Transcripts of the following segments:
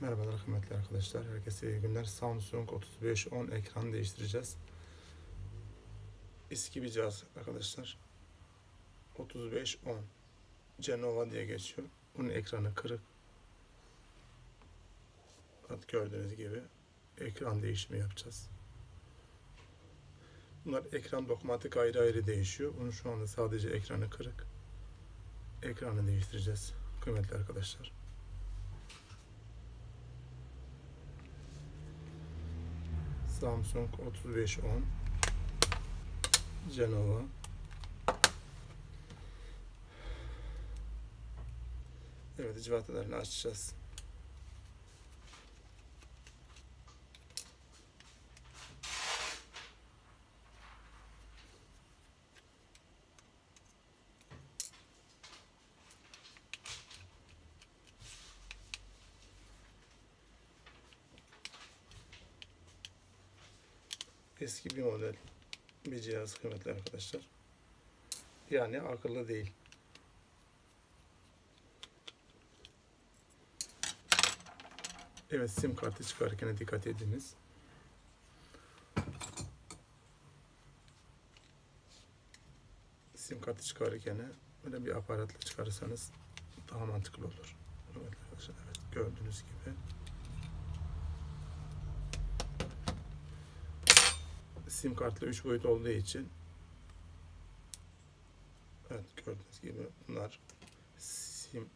Merhabalar kıymetli arkadaşlar. Herkese iyi günler. Samsung 3510 ekran değiştireceğiz. Eski bir cihaz arkadaşlar. 3510 Genova diye geçiyor. Bunun ekranı kırık. Bak gördüğünüz gibi ekran değişimi yapacağız. Bunlar ekran dokunmatik ayrı ayrı değişiyor. Bunun şu anda sadece ekranı kırık. Ekranı değiştireceğiz kıymetli arkadaşlar. Samsung 3510 Genova Evet civatalarını açacağız. Eski bir model bir cihaz kıymetli arkadaşlar. Yani akıllı değil. Evet sim kartı çıkarken dikkat ediniz. Sim kartı çıkarırken böyle bir aparatla çıkarırsanız daha mantıklı olur. Evet arkadaşlar evet gördüğünüz gibi. Sim kartlı 3 boyut olduğu için evet gördüğünüz gibi bunlar sim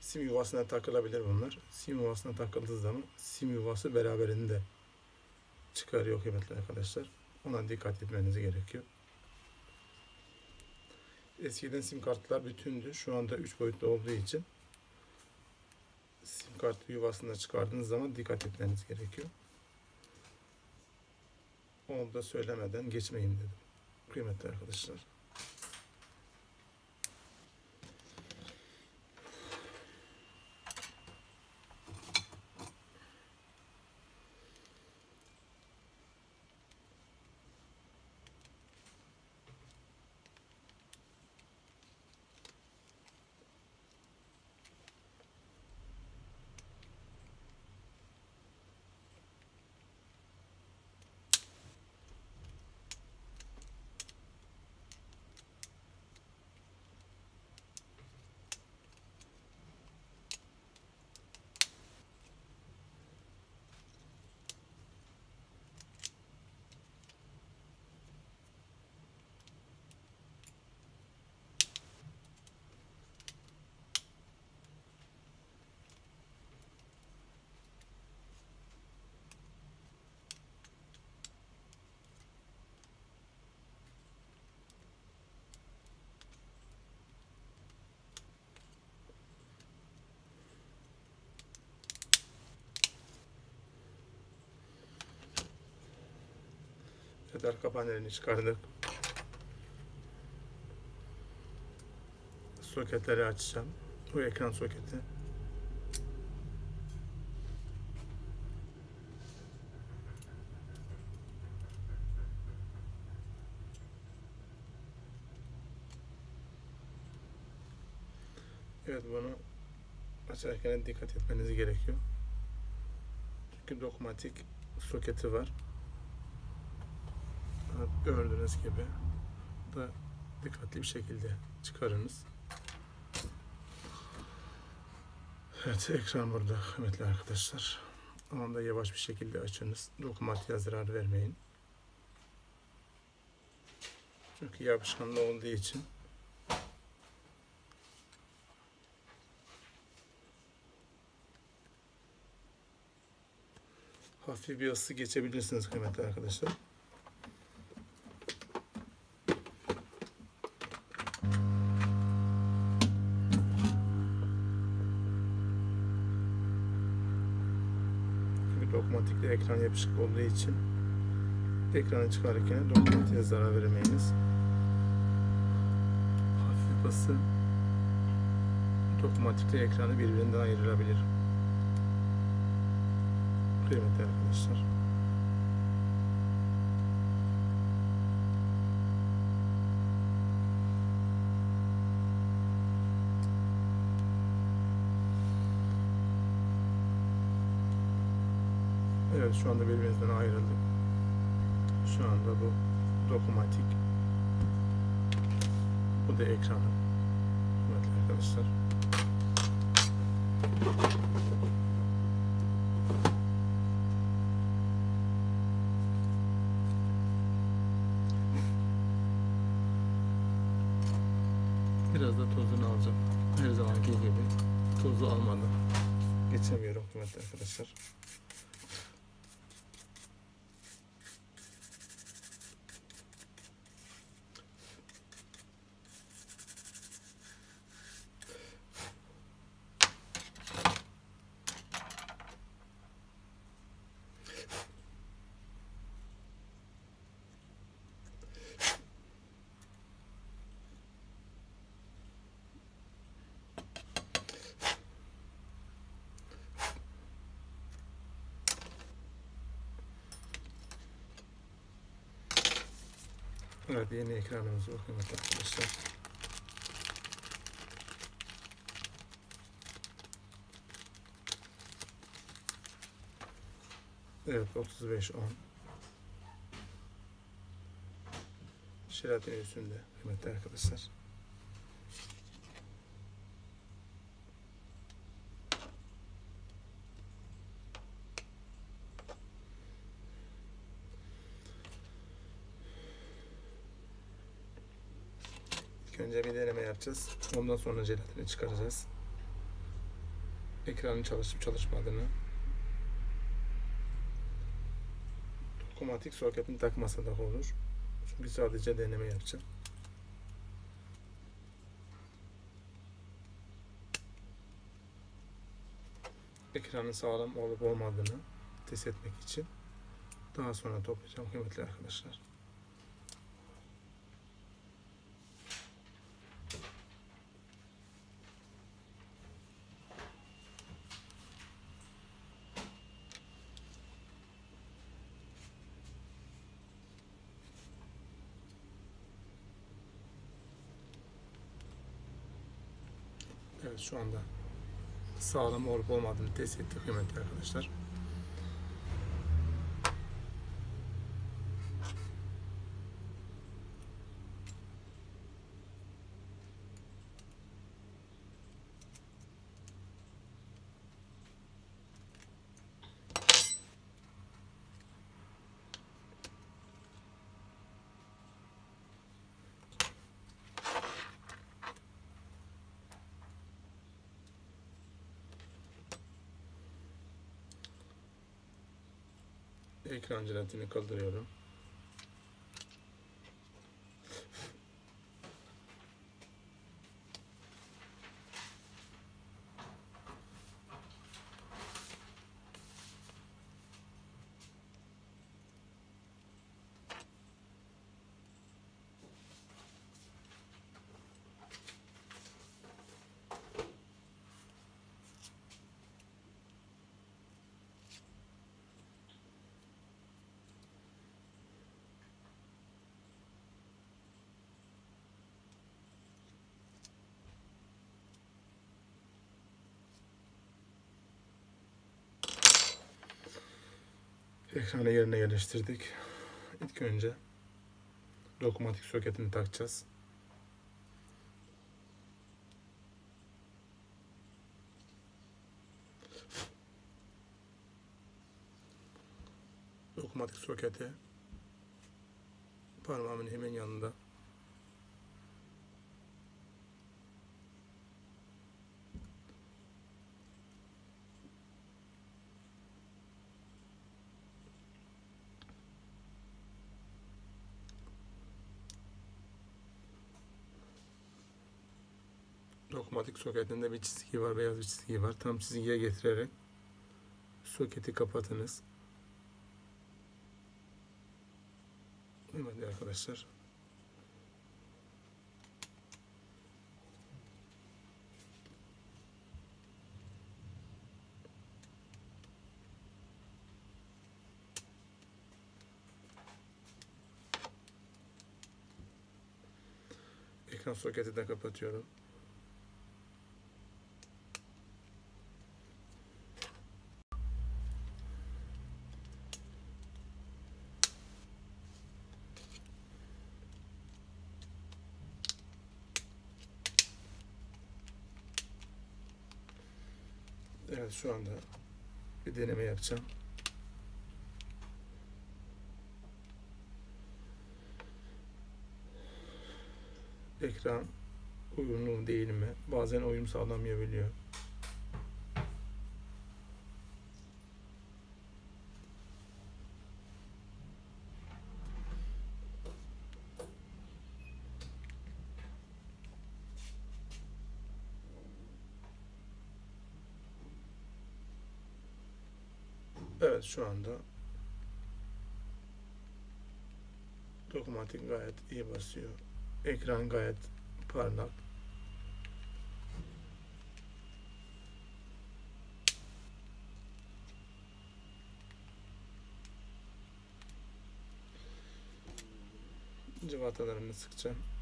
sim yuvasına takılabilir bunlar. Sim yuvasına takıldığı zaman sim yuvası beraberinde çıkarıyor kıymetli arkadaşlar. Ona dikkat etmeniz gerekiyor. Eskiden sim kartlar bütündü. Şu anda 3 boyutlu olduğu için sim kartı yuvasında çıkardığınız zaman dikkat etmeniz gerekiyor. Onu da söylemeden geçmeyin dedim. Kıymetli arkadaşlar. Evet arka panelini çıkardık. Soketleri açacağım. Bu ekran soketi. Evet bunu açarken dikkat etmeniz gerekiyor. Çünkü dokunmatik soketi var. Gördüğünüz gibi da dikkatli bir şekilde çıkarınız. Evet ekran burada kıymetli arkadaşlar. Onu da yavaş bir şekilde açınız. Dokunmatiğe zarar vermeyin. Çünkü yapışkanlı olduğu için hafif bir ısı geçebilirsiniz kıymetli arkadaşlar. Ekran yapışık olduğu için ekranı çıkarırken dokunmatiğe zarar veremeyiniz. Hafif bası dokunmatikli ekranı birbirinden ayırabilir. Kıymetli arkadaşlar. Evet şu anda birbirimizden ayrıldık. Şu anda bu dokunmatik. Bu da ekranı. Evet arkadaşlar. Biraz da tozunu alacağım. Her zamanki gibi tozu almadan geçemiyorum kıymetli arkadaşlar. Evet yeni ekranımız bu kıymetli arkadaşlar. Evet 35 10 Şeratin üstünde kıymetli arkadaşlar. İlk önce bir deneme yapacağız. Ondan sonra jelatini çıkaracağız. Ekranın çalışıp çalışmadığını. Dokunmatik soketini takmasa da olur. Çünkü sadece deneme yapacağım. Ekranın sağlam olup olmadığını test etmek için daha sonra toplayacağım kıymetli arkadaşlar. Şu anda sağlam olup olmadığını test ettik kıymetli arkadaşlar. Ekran jelatini kaldırıyorum. Ekranı yerine yerleştirdik. İlk önce dokunmatik soketini takacağız. Dokunmatik soketi parmağımın hemen yanında. Dokunmatik soketinde bir çizgi var, beyaz bir çizgi var. Tam çizgiye getirerek soketi kapatınız. Evet arkadaşlar. Ekran soketi de kapatıyorum. Evet şu anda bir deneme yapacağım. Ekran uyumlu değil mi? Bazen uyum sağlamayabiliyor. Evet şu anda dokunmatik gayet iyi basıyor. Ekran gayet parlak. Cıvatalarını sıkacağım.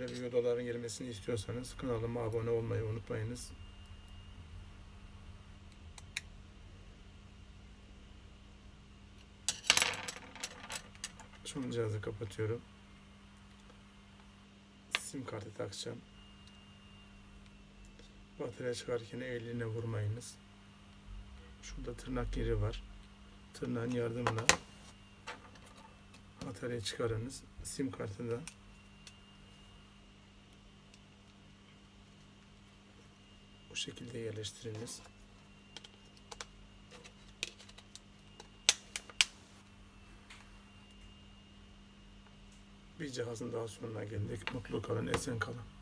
Böyle videoların gelmesini istiyorsanız kanalıma abone olmayı unutmayınız. Şu an cihazı kapatıyorum. Sim kartı takacağım. Batarya çıkarken eline vurmayınız. Şurada tırnak yeri var. Tırnağın yardımıyla bataryayı çıkarınız. Sim kartı da şekilde yerleştiriniz. Bir cihazın daha sonuna geldik. Mutlu kalın, esen kalın.